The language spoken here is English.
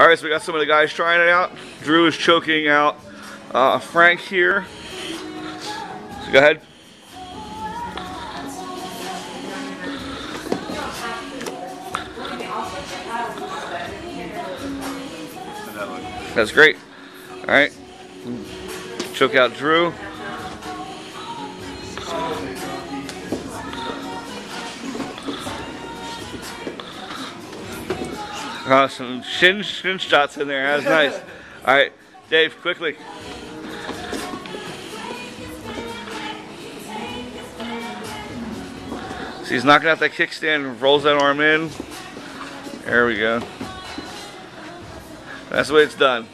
All right, so we got some of the guys trying it out. Drew is choking out uh, Frank here. So go ahead. That's great. All right. Choke out Drew. Uh, some shin, shin shots in there. That's nice. All right, Dave, quickly. So he's knocking out that kickstand, rolls that arm in. There we go. That's the way it's done.